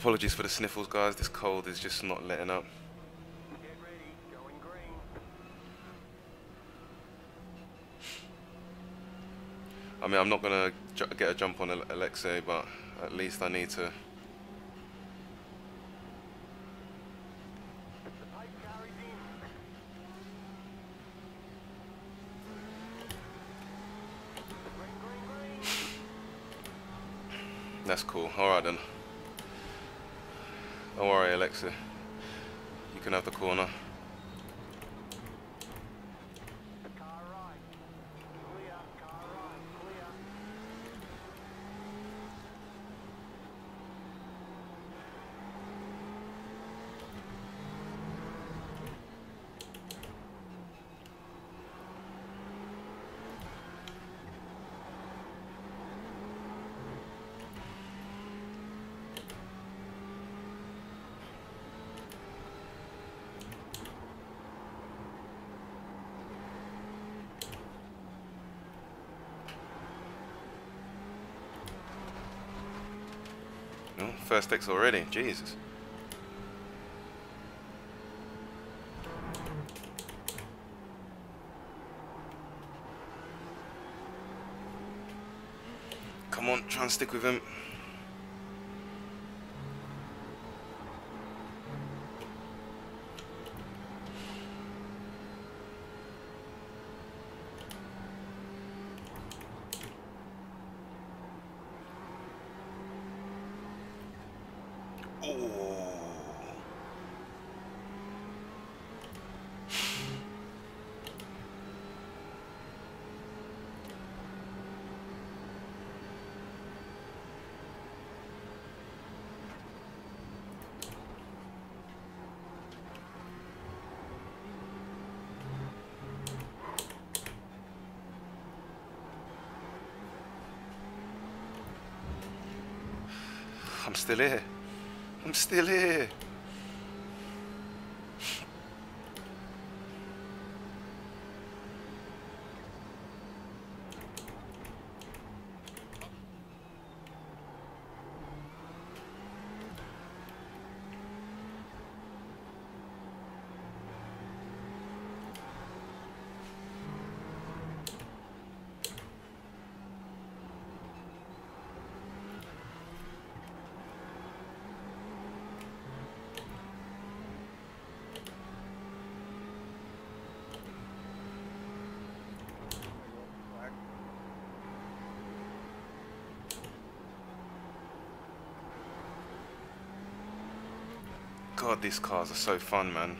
Apologies for the sniffles, guys. This cold is just not letting up. Going. I mean, I'm not gonna get a jump on Ale- Alexei, but at least I need to. That's cool. All right then. Don't worry, Alexa. You can have the corner. Car right. Clear, car right, clear. No, already. Jesus. Come on, try and stick with him. Oh. I'm still here. I'm still here. God, these cars are so fun, man.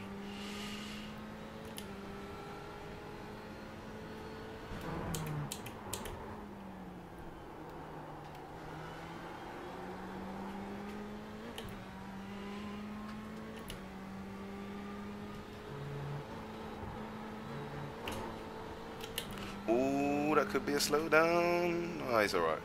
Ooh, that could be a slowdown. Oh, he's alright.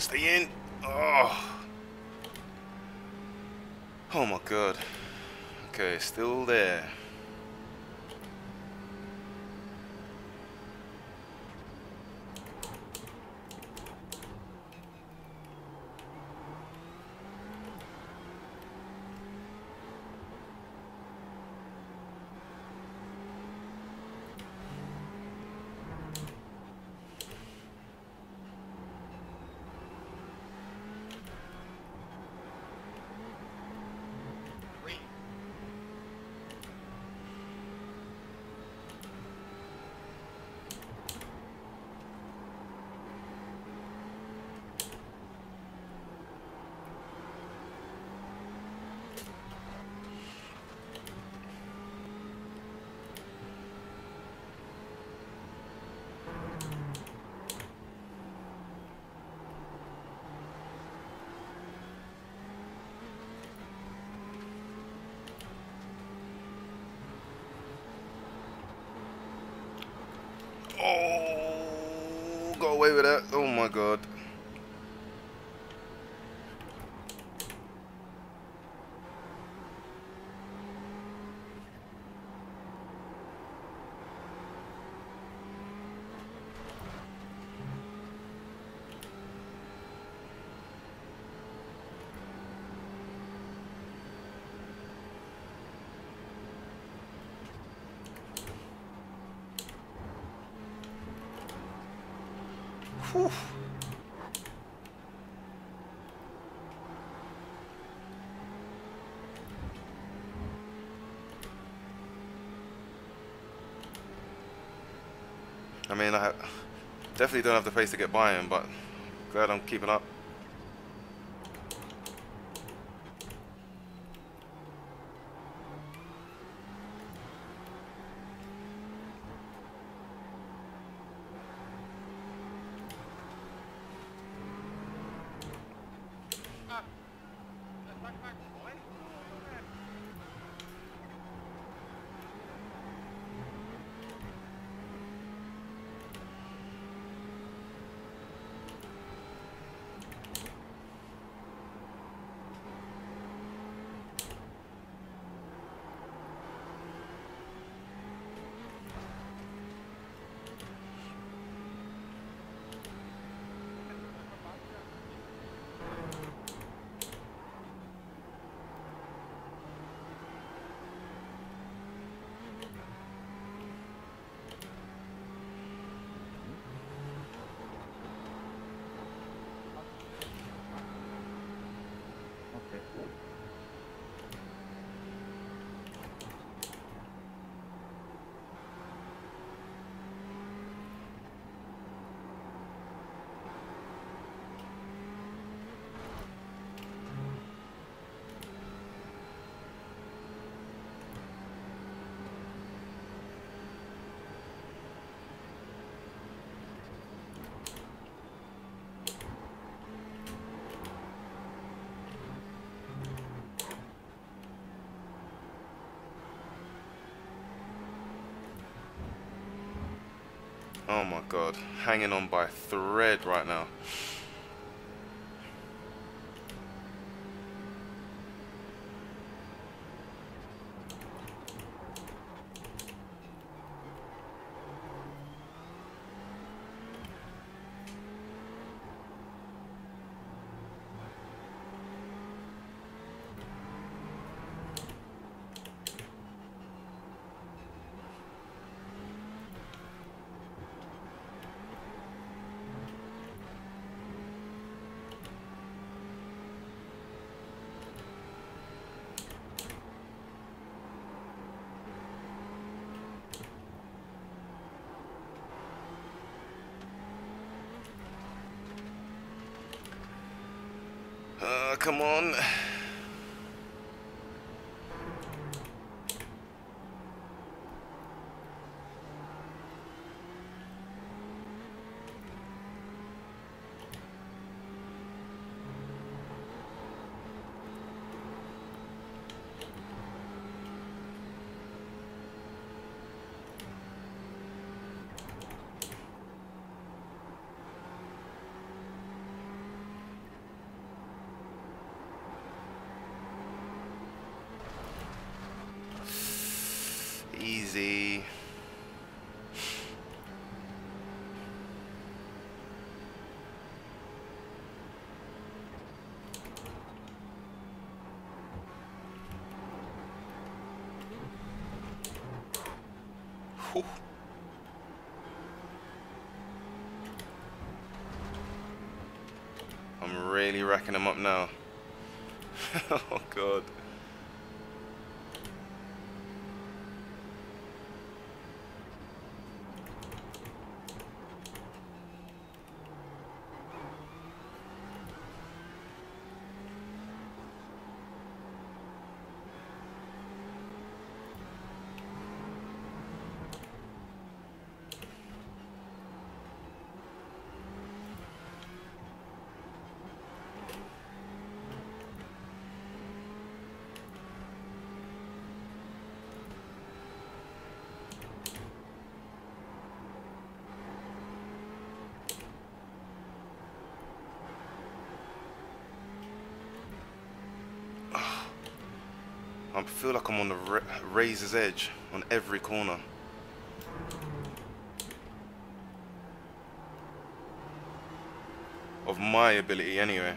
Stay in. Oh. God. Okay, still there. Oh my god. Whew. I mean, I definitely don't have the pace to get by him, but glad I'm keeping up. Uh, uh, okay. Oh my god, hanging on by thread right now. Uh, come on. Easy. I'm really racking them up now. oh god. Feel like I'm on the razor's edge on every corner. Of my ability, anyway.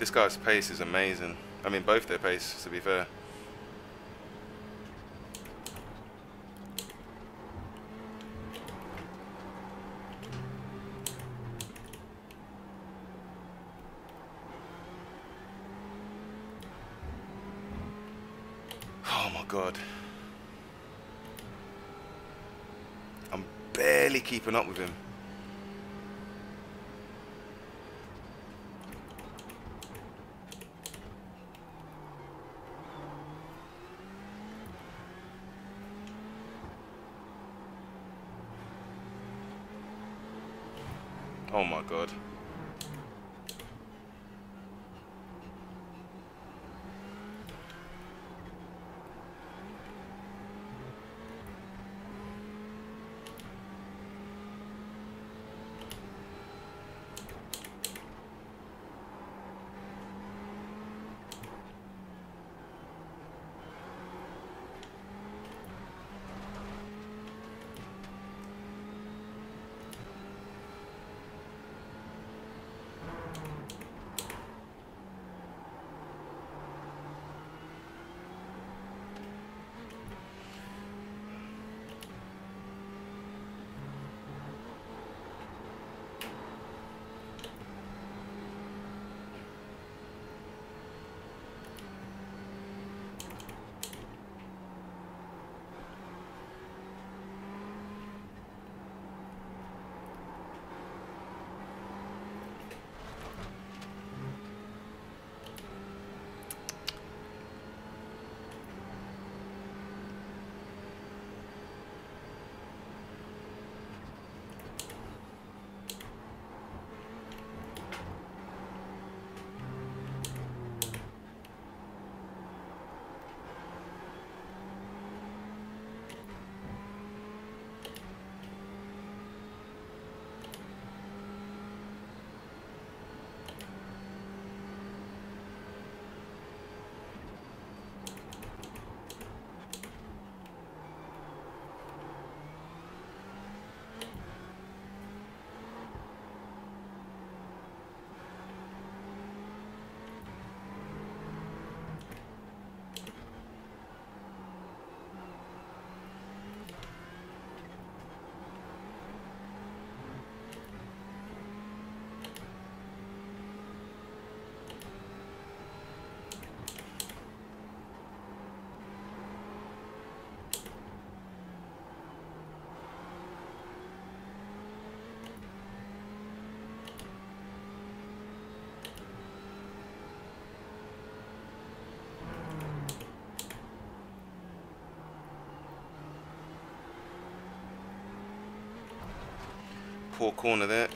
This guy's pace is amazing. I mean, both their pace, to be fair. Oh my god. I'm barely keeping up with him. Poor corner there.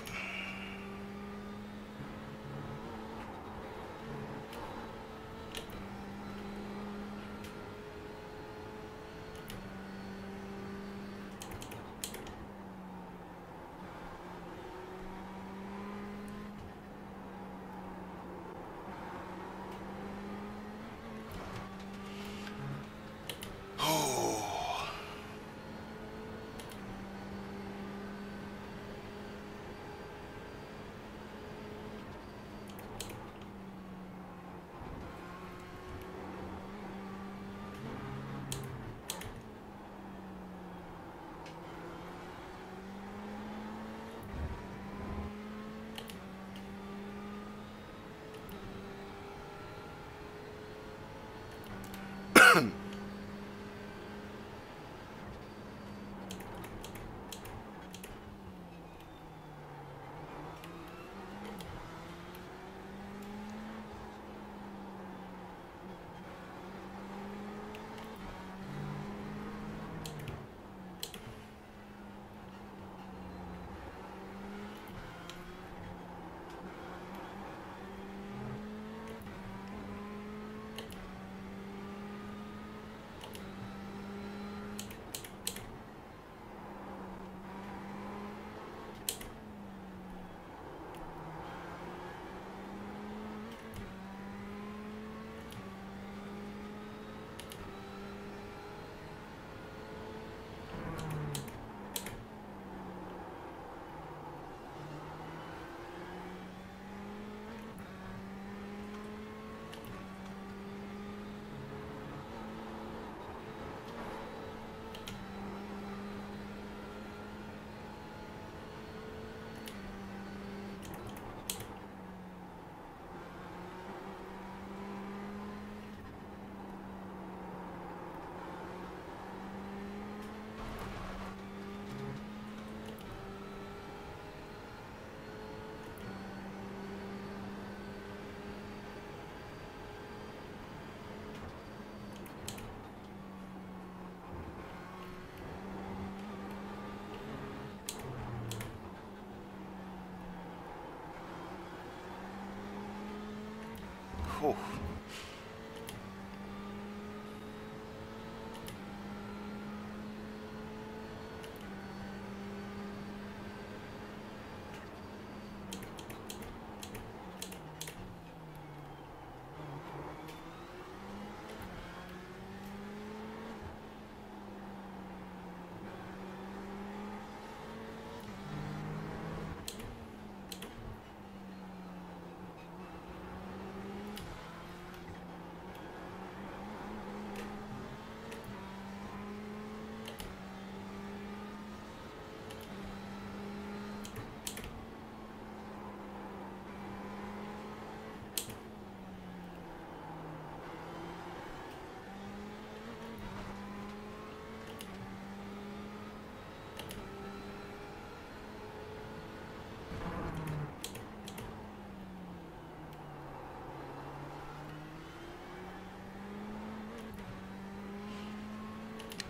Oh.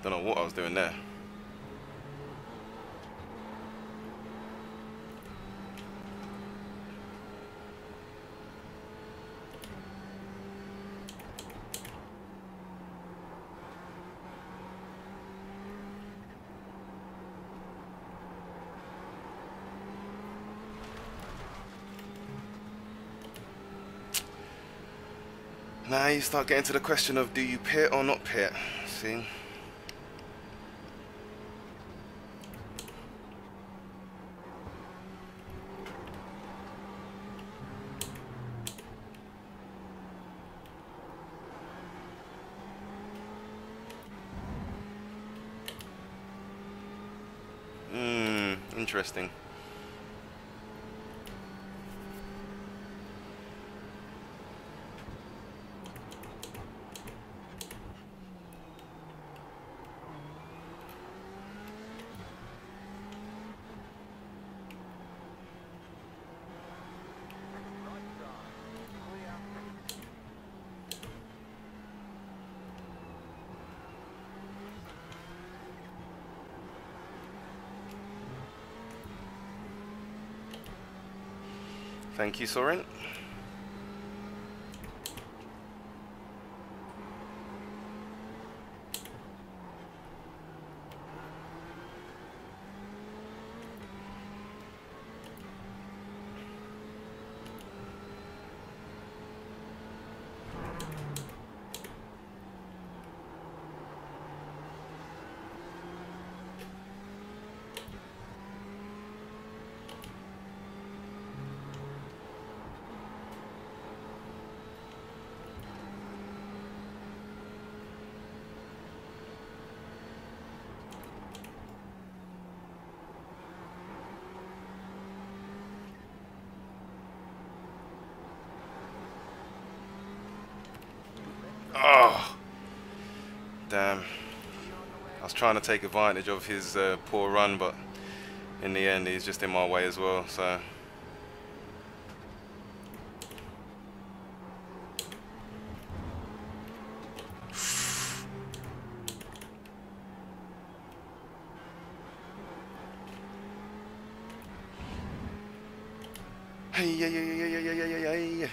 Don't know what I was doing there. Now you start getting to the question of do you pit or not pit? See? Interesting. Thank you, Soren. Oh, damn. I was trying to take advantage of his uh, poor run, but in the end, he's just in my way as well. So, hey, yeah, yeah, yeah, yeah, yeah, yeah, yeah,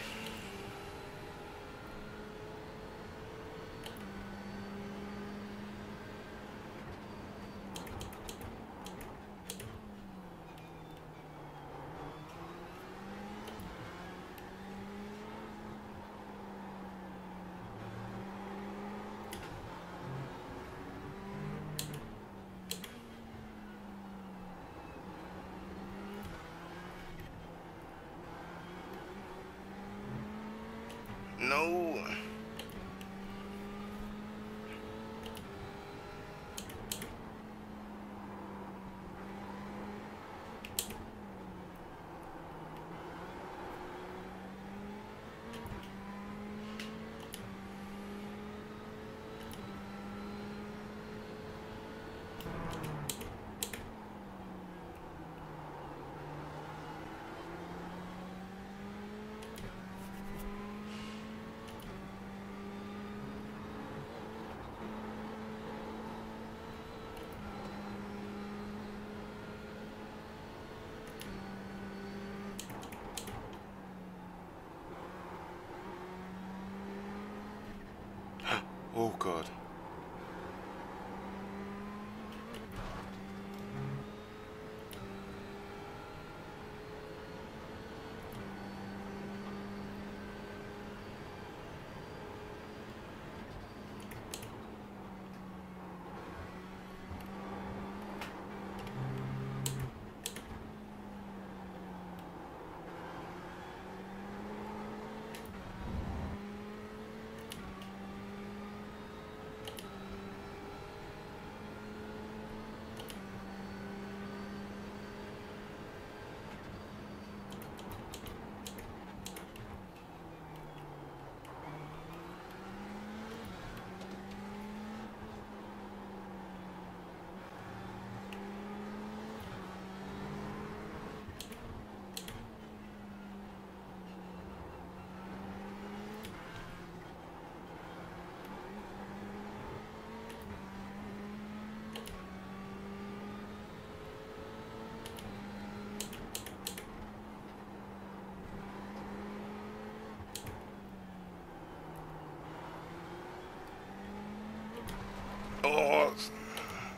Oh, God.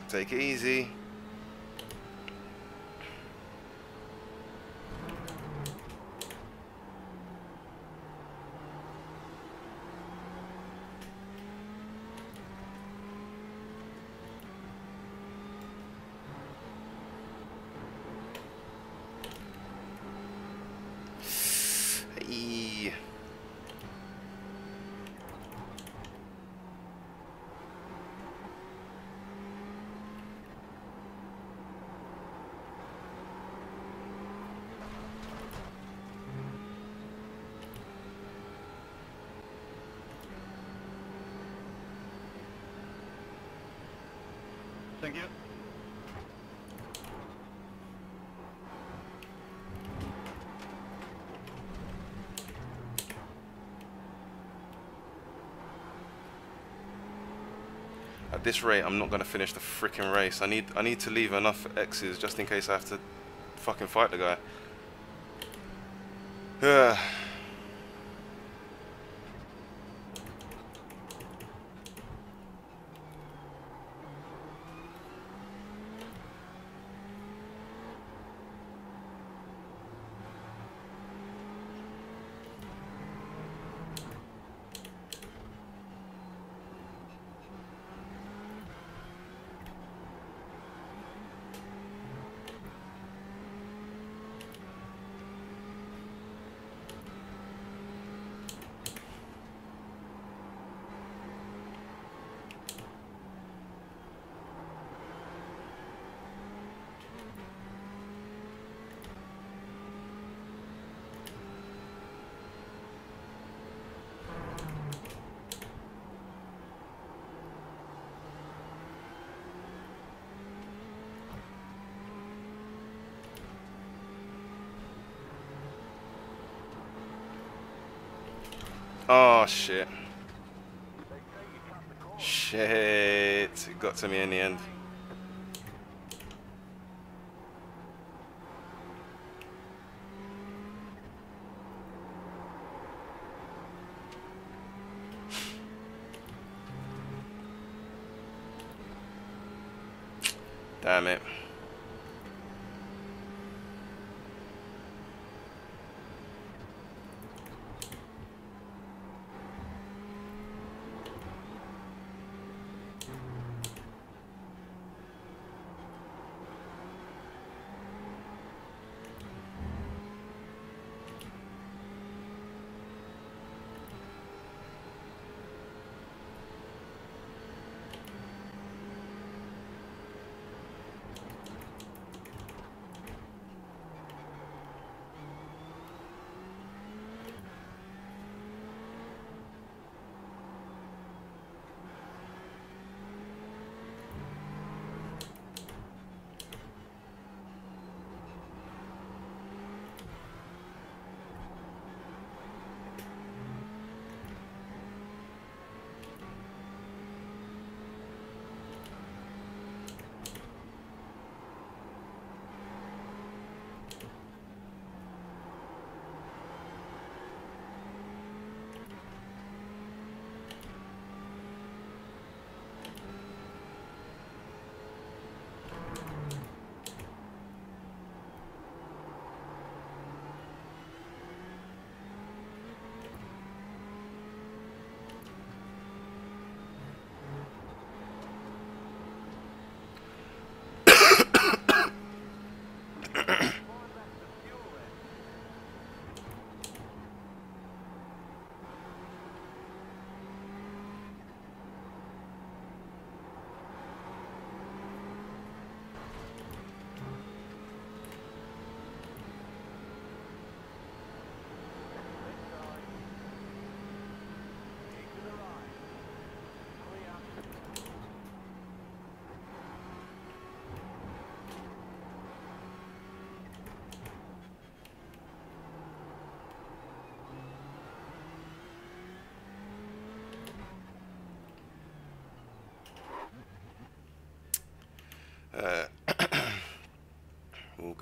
Take it easy. Hey. Thank you. At this rate, I'm not gonna finish the freaking race. I need I need to leave enough X's just in case I have to fucking fight the guy. Oh shit. Shit. It got to me in the end.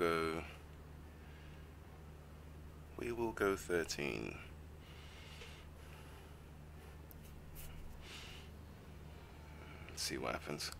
go... We will go 13. Let's see what happens.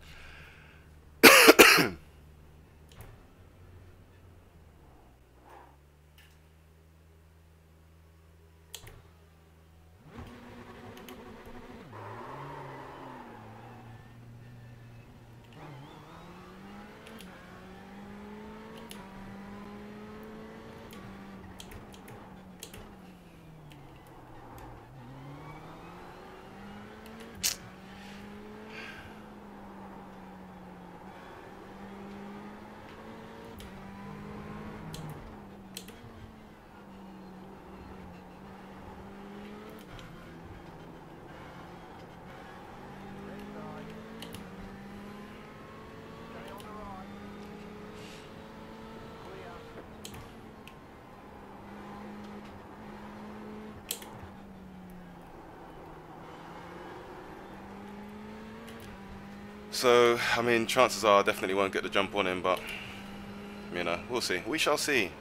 So, I mean, chances are I definitely won't get the jump on him, but, you know, we'll see. We shall see.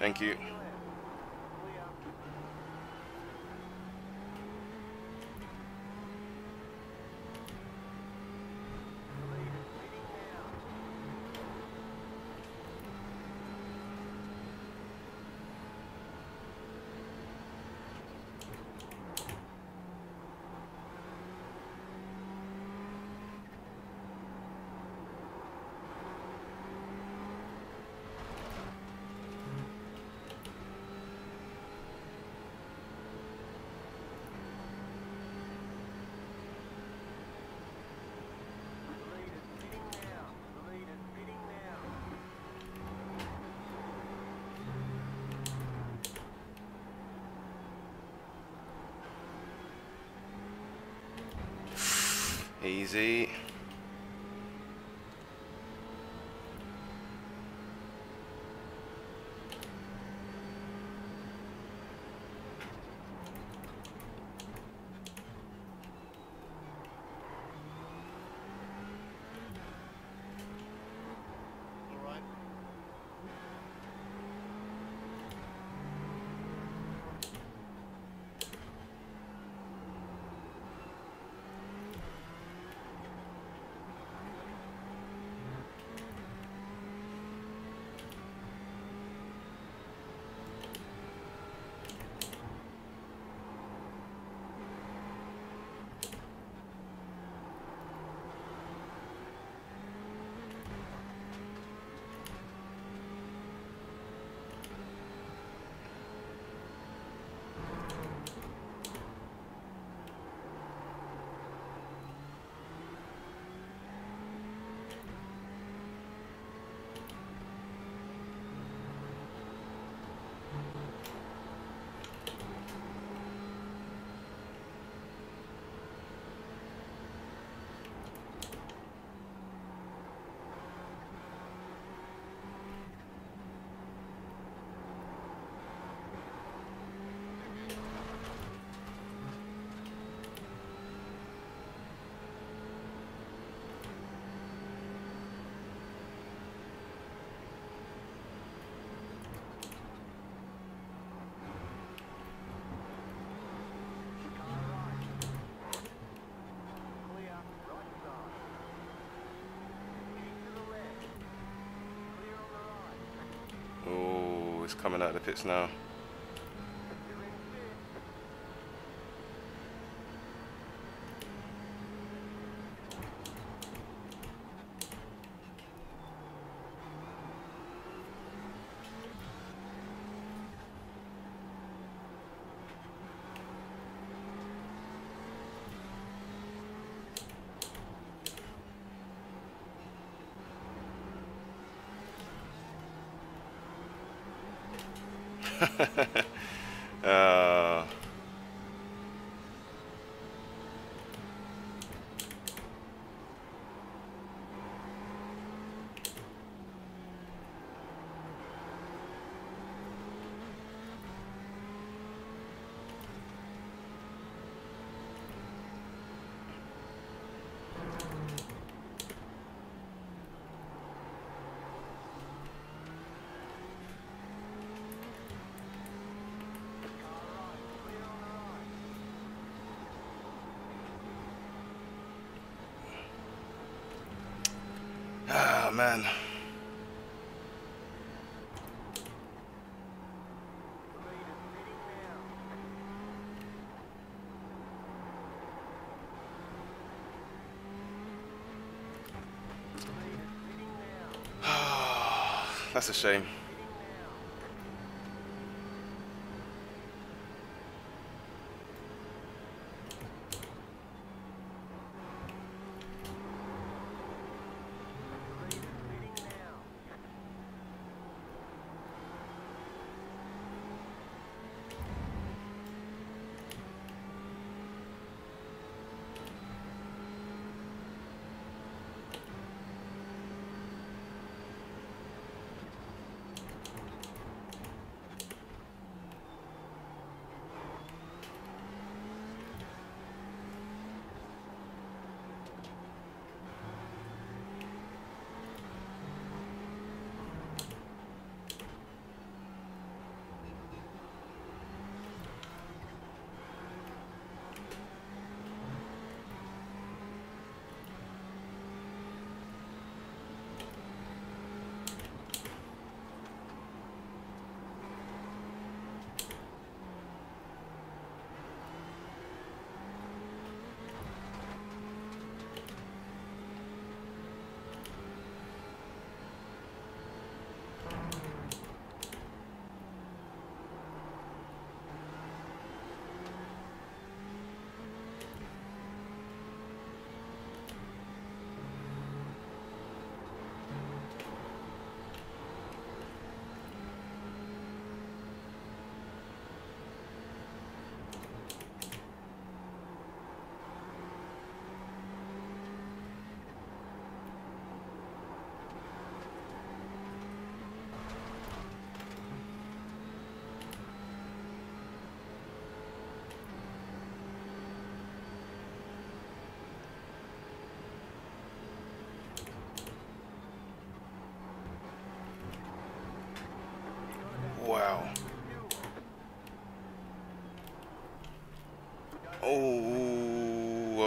Thank you. Clear. The lead is leading now. The lead is leading now. The lead is leading now. Easy. Coming out of the pits now. Ah, man. That's a shame.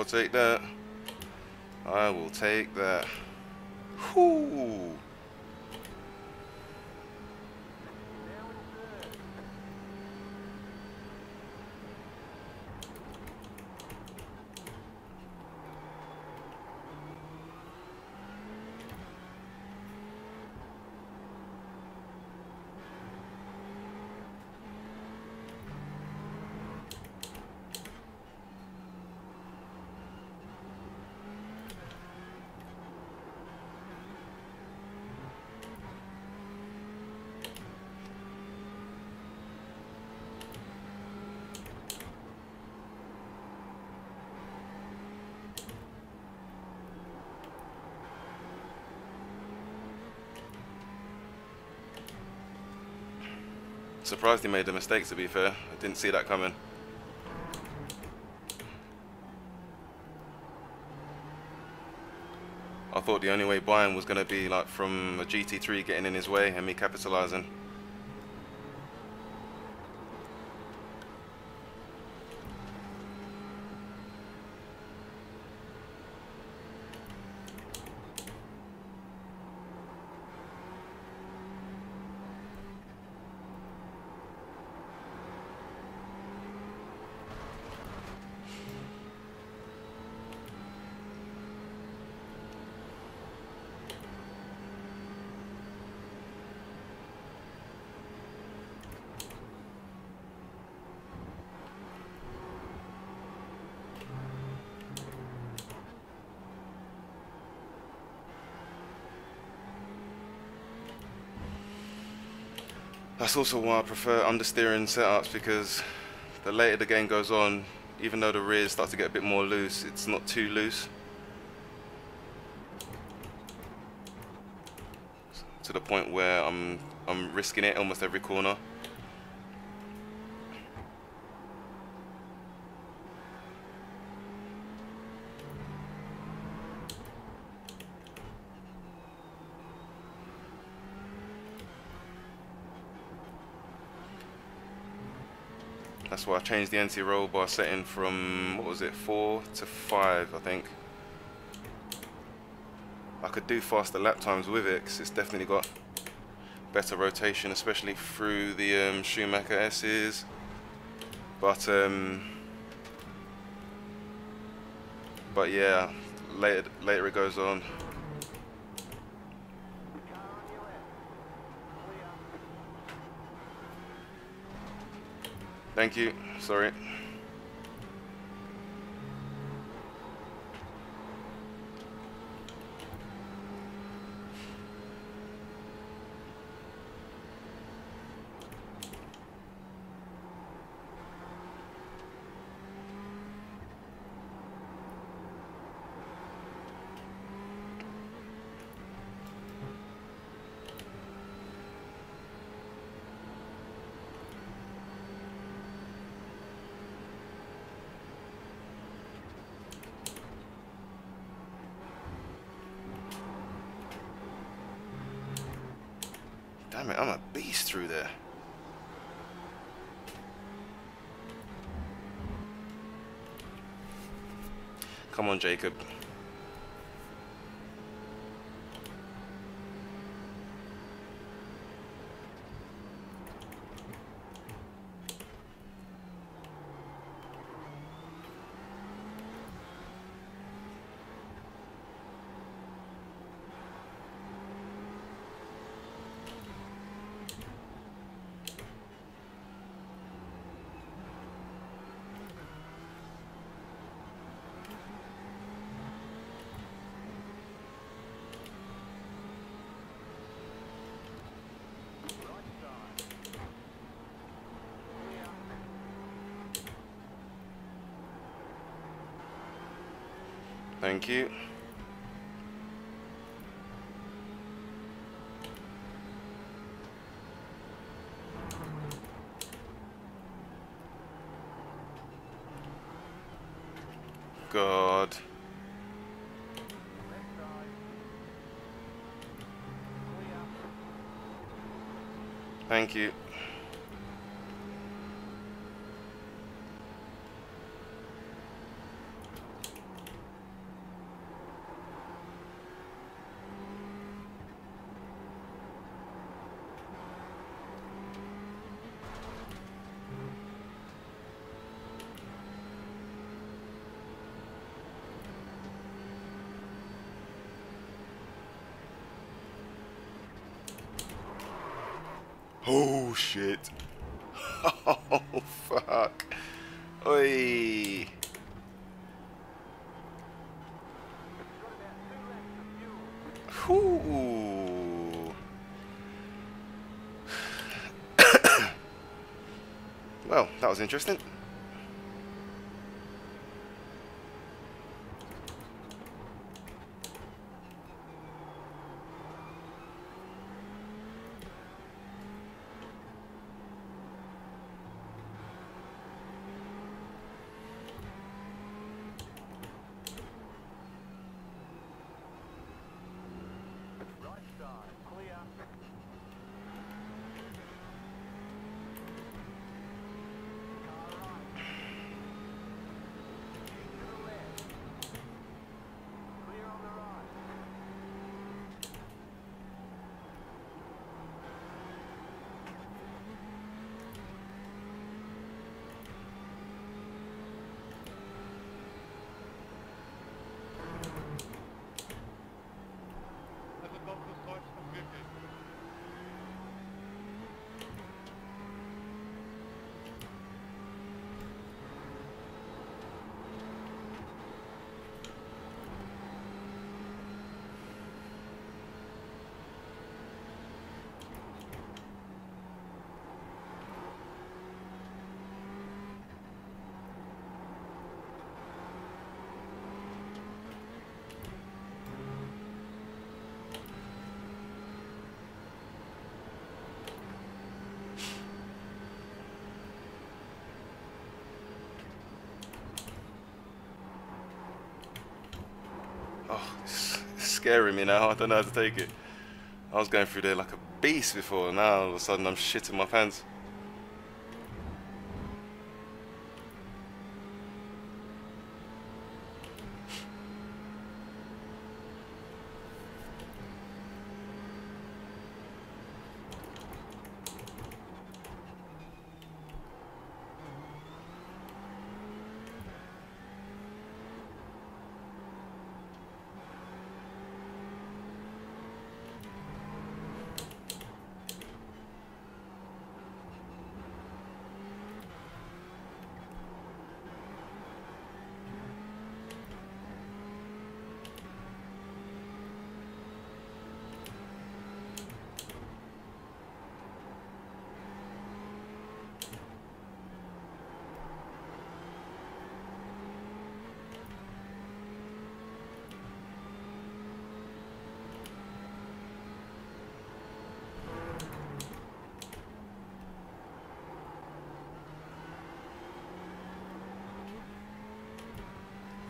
Take that. I will take that. Whoo. Surprised he made the mistake to be fair. I didn't see that coming. I thought the only way buying was going to be like from a GT3 getting in his way and me capitalizing. That's also why I prefer understeering setups because the later the game goes on, even though the rears start to get a bit more loose, it's not too loose. To the point where I'm I'm risking it almost every corner. That's why I changed the anti-roll bar setting from, what was it, 4 to 5 I think. I could do faster lap times with it because it's definitely got better rotation, especially through the um, Schumacher S's. But um, but yeah, later later it goes on. Car on your left. Clear. Thank you. Sorry. Damn it, I'm a beast through there. Come on, Jacob. Thank you. God. Thank you. Oh shit. Oh fuck. Oi. Well, that was interesting. oh, it's scaring me now. I don't know how to take it. I was going through there like a beast before. Now all of a sudden I'm shitting my pants.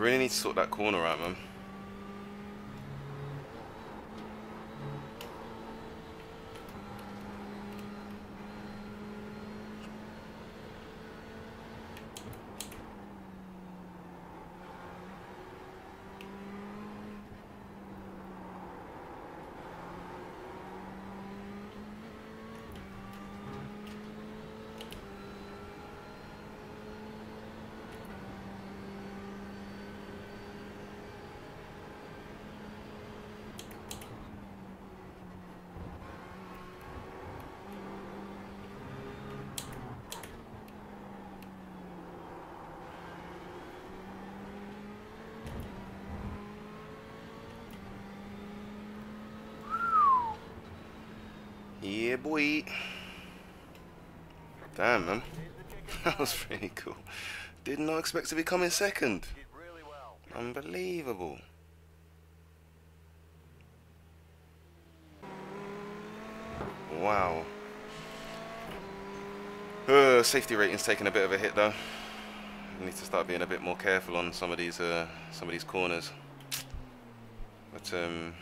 Really need to sort that corner out, man. Yeah, boy. Damn, man. That was really cool. Did not expect to be coming second. Really well. Unbelievable. Wow. Uh, safety rating's taking a bit of a hit though. Need to start being a bit more careful on some of these uh, some of these corners. But um,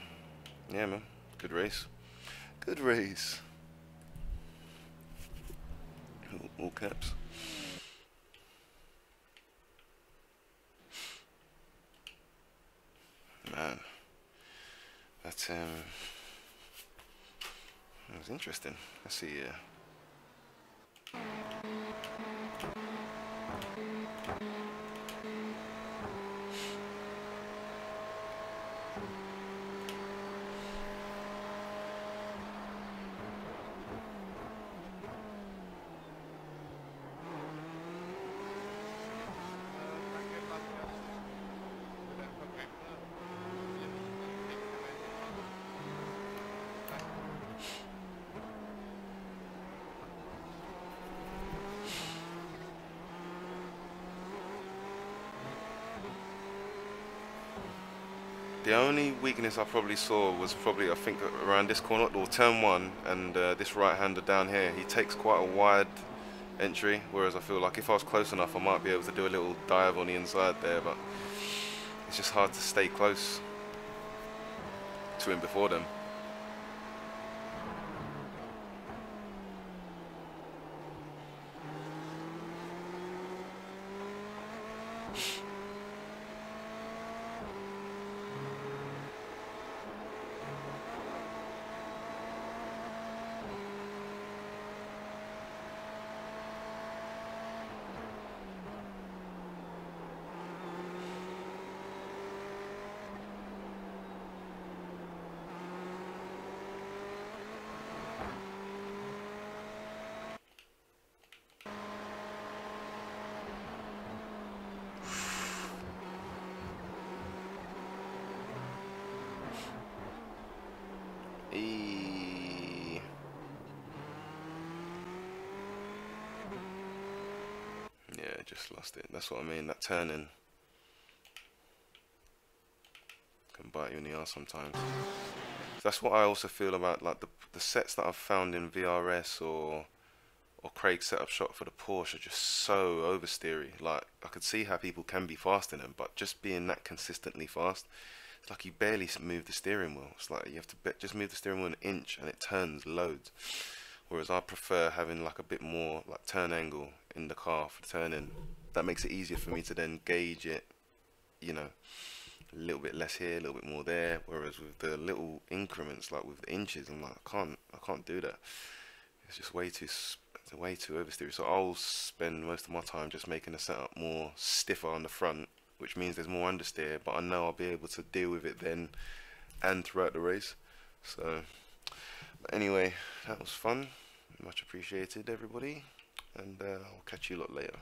yeah, man, good race. Good race. All caps. Man, that's um, that was interesting. Let's see. Uh, The only weakness I probably saw was probably I think around this corner or turn one and uh, this right hander down here. He takes quite a wide entry, whereas I feel like if I was close enough, I might be able to do a little dive on the inside there, but it's just hard to stay close to him before them. E yeah, just lost it. That's what I mean. That turning can bite you in the ass sometimes. That's what I also feel about like the the sets that I've found in VRS or or Craig's Setup Shop for the Porsche are just so oversteery. Like I could see how people can be fast in them, but just being that consistently fast, it's like you barely move the steering wheel. It's like you have to just move the steering wheel an inch and it turns loads. Whereas I prefer having like a bit more like turn angle in the car for turning. That makes it easier for me to then gauge it, you know, a little bit less here, a little bit more there. Whereas with the little increments, like with the inches, I'm like, I can't, I can't do that. It's just way too, it's way too oversteery. So I'll spend most of my time just making the setup more stiffer on the front, which means there's more understeer. But I know I'll be able to deal with it then and throughout the race. So, but anyway, that was fun. Much appreciated, everybody. And uh, I'll catch you a lot later.